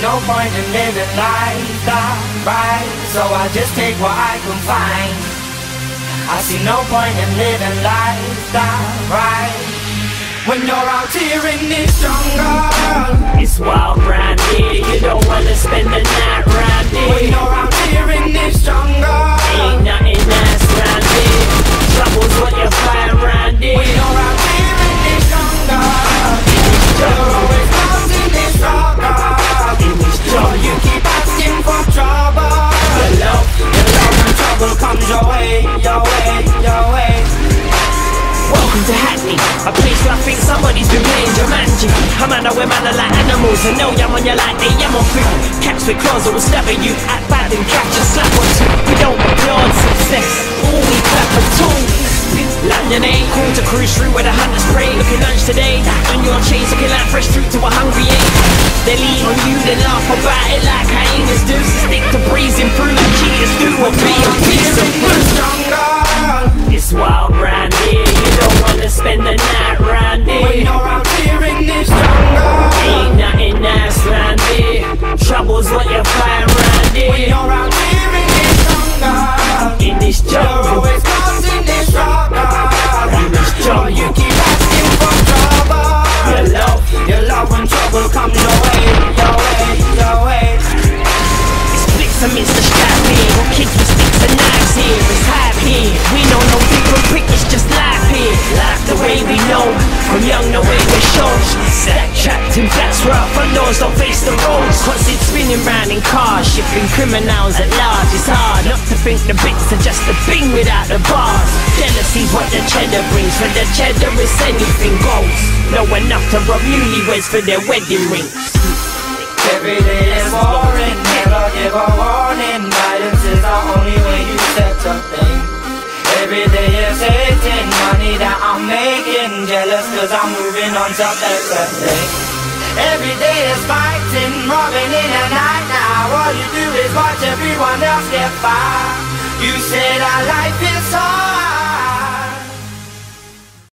no point in living life that right, so I just take what I can find. I see no point in living life that right. When you're out here in this jungle It's wild round here comes your way, your way, your way Welcome to Hackney, a place where I think somebody's been playing Jumanji. I'm out where man are like animals, and know yam on your like they am on food. Cats with claws that will stab at you, act bad and catch a slap or two. We don't applaud London ain't cool to cruise through where the hunters prey. Looking lunch today, on your chains, looking like fresh fruit to a hungry ape. They lean on you, then laugh about it like hyenas do. So stick to breezing through like cheaters do, or be a piece of. Jungle It's wild round here, you don't wanna spend the night In flats where front doors don't face the roads. Constant spinning round in cars, shipping criminals at large. It's hard not to think the bits are just a thing without the bars. Jealousy's what the cheddar brings. For the cheddar, is anything goes. Know enough to rob newlyweds for their wedding rings. Every day is boring, never give a warning Violence is the only way you set a thing Every day is hating, money that I'm making Jealous cause I'm moving on to better things Every day is fighting, robbing in the night. Now All you do is watch everyone else get by. You said our life is hard